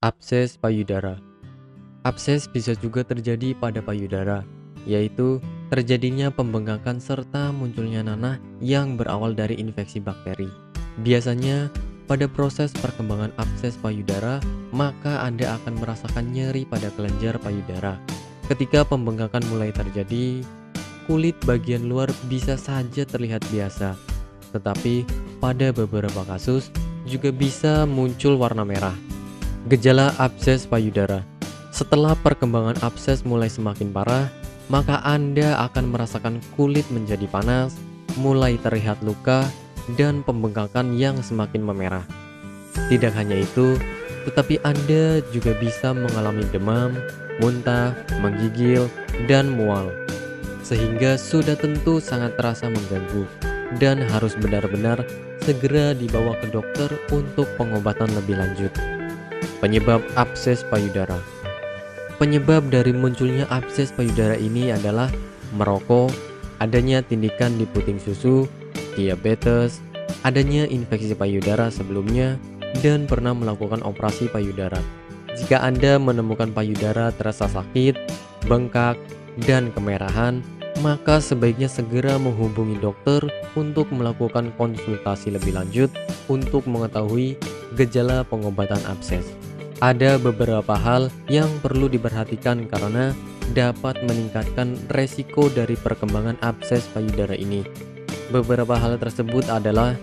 Abses payudara Abses bisa juga terjadi pada payudara, yaitu terjadinya pembengkakan serta munculnya nanah yang berawal dari infeksi bakteri. Biasanya, pada proses perkembangan abses payudara, maka Anda akan merasakan nyeri pada kelenjar payudara. Ketika pembengkakan mulai terjadi, kulit bagian luar bisa saja terlihat biasa, tetapi pada beberapa kasus juga bisa muncul warna merah. Gejala abses payudara Setelah perkembangan abses mulai semakin parah, maka Anda akan merasakan kulit menjadi panas, mulai terlihat luka, dan pembengkakan yang semakin memerah. Tidak hanya itu, tetapi Anda juga bisa mengalami demam, muntah, menggigil, dan mual, sehingga sudah tentu sangat terasa mengganggu dan harus benar-benar segera dibawa ke dokter untuk pengobatan lebih lanjut. Penyebab abses payudara Penyebab dari munculnya abses payudara ini adalah merokok, adanya tindikan di puting susu, diabetes, adanya infeksi payudara sebelumnya, dan pernah melakukan operasi payudara. Jika Anda menemukan payudara terasa sakit, bengkak, dan kemerahan, maka sebaiknya segera menghubungi dokter untuk melakukan konsultasi lebih lanjut untuk mengetahui gejala pengobatan abses. Ada beberapa hal yang perlu diperhatikan karena dapat meningkatkan resiko dari perkembangan abses payudara ini. Beberapa hal tersebut adalah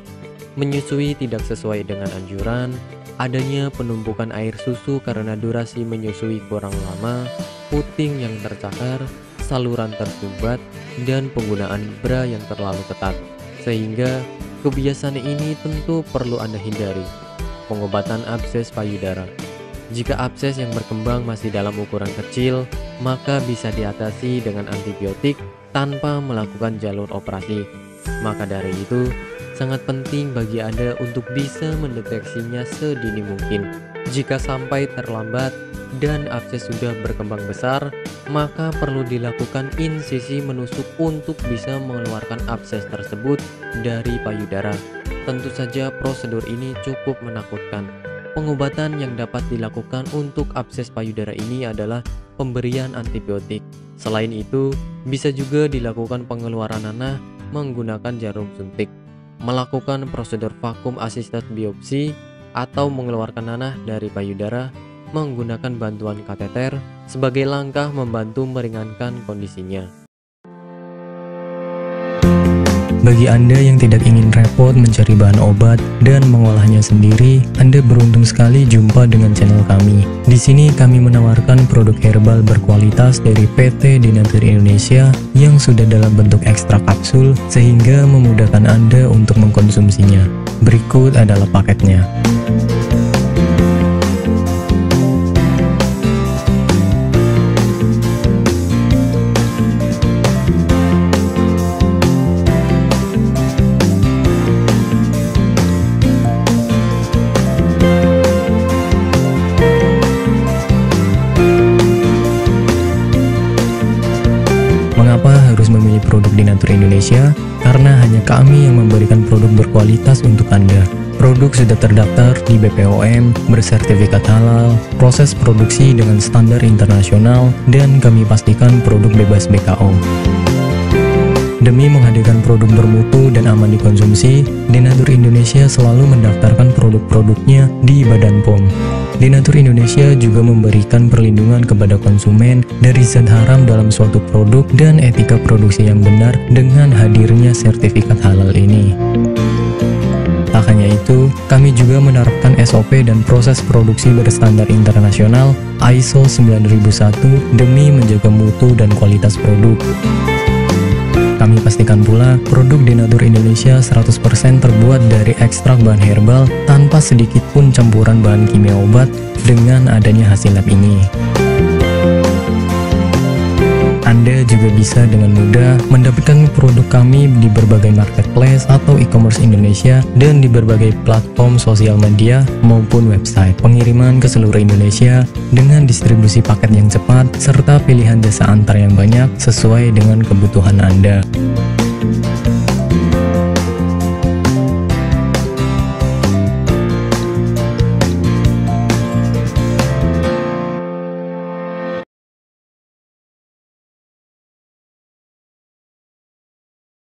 menyusui tidak sesuai dengan anjuran, adanya penumpukan air susu karena durasi menyusui kurang lama, puting yang tercakar, saluran tersumbat, dan penggunaan bra yang terlalu ketat. Sehingga kebiasaan ini tentu perlu Anda hindari. Pengobatan abses payudara jika abses yang berkembang masih dalam ukuran kecil, maka bisa diatasi dengan antibiotik tanpa melakukan jalur operasi. Maka dari itu, sangat penting bagi Anda untuk bisa mendeteksinya sedini mungkin. Jika sampai terlambat dan abses sudah berkembang besar, maka perlu dilakukan insisi menusuk untuk bisa mengeluarkan abses tersebut dari payudara. Tentu saja prosedur ini cukup menakutkan Pengobatan yang dapat dilakukan untuk abses payudara ini adalah pemberian antibiotik. Selain itu, bisa juga dilakukan pengeluaran nanah menggunakan jarum suntik, melakukan prosedur vakum asisted biopsi, atau mengeluarkan nanah dari payudara menggunakan bantuan kateter sebagai langkah membantu meringankan kondisinya. Bagi Anda yang tidak ingin repot mencari bahan obat dan mengolahnya sendiri, Anda beruntung sekali jumpa dengan channel kami. Di sini kami menawarkan produk herbal berkualitas dari PT Dinatur Indonesia yang sudah dalam bentuk ekstrak kapsul sehingga memudahkan Anda untuk mengkonsumsinya. Berikut adalah paketnya. Indonesia karena hanya kami yang memberikan produk berkualitas untuk Anda. Produk sudah terdaftar di BPOM, bersertifikat halal, proses produksi dengan standar internasional, dan kami pastikan produk bebas BKO. Demi menghadirkan produk bermutu dan aman dikonsumsi, Denatur Indonesia selalu mendaftarkan produk-produknya di Badan POM. Denatur Indonesia juga memberikan perlindungan kepada konsumen dari zat haram dalam suatu produk dan etika produksi yang benar dengan hadirnya sertifikat halal ini. Tak hanya itu, kami juga menerapkan SOP dan proses produksi berstandar internasional ISO 9001 demi menjaga mutu dan kualitas produk. Kami pastikan pula produk Denatur Indonesia 100% terbuat dari ekstrak bahan herbal tanpa sedikit pun campuran bahan kimia obat dengan adanya hasil lab ini. Anda juga bisa dengan mudah mendapatkan produk kami di berbagai marketplace atau e-commerce Indonesia dan di berbagai platform sosial media maupun website. Pengiriman ke seluruh Indonesia dengan distribusi paket yang cepat serta pilihan jasa antar yang banyak sesuai dengan kebutuhan Anda.